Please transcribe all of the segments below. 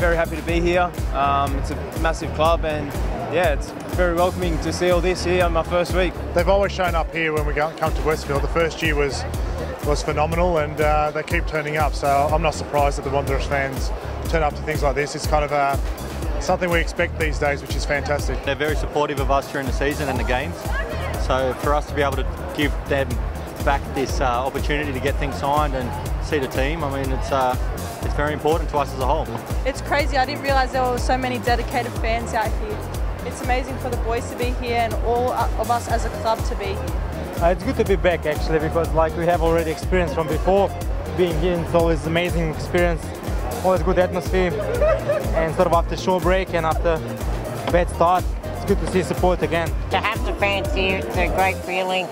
very happy to be here. Um, it's a massive club and yeah, it's very welcoming to see all this here on my first week. They've always shown up here when we come to Westfield. The first year was was phenomenal and uh, they keep turning up. So I'm not surprised that the Wanderers fans turn up to things like this. It's kind of uh, something we expect these days, which is fantastic. They're very supportive of us during the season and the games. So for us to be able to give them back this uh, opportunity to get things signed and see the team, I mean, it's uh, it's very important to us as a whole. It's crazy. I didn't realise there were so many dedicated fans out here. It's amazing for the boys to be here and all of us as a club to be here. Uh, it's good to be back actually because like we have already experienced from before being here it's always amazing experience always good atmosphere and sort of after short break and after bad start it's good to see support again to have the fans here it's a great feeling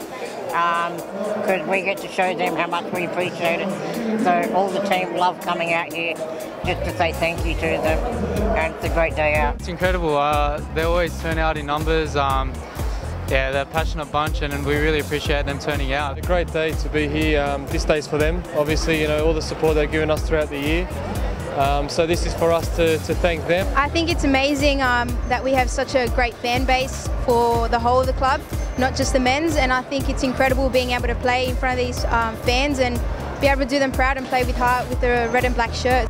because um, we get to show them how much we appreciate it so all the team love coming out here just to say thank you to them and it's a great day out it's incredible uh, they always turn out in numbers um, yeah, they're a passionate bunch and we really appreciate them turning out. It's A great day to be here. Um, this day's for them. Obviously, you know, all the support they've given us throughout the year. Um, so this is for us to, to thank them. I think it's amazing um, that we have such a great fan base for the whole of the club, not just the men's, and I think it's incredible being able to play in front of these um, fans and be able to do them proud and play with heart with the red and black shirt.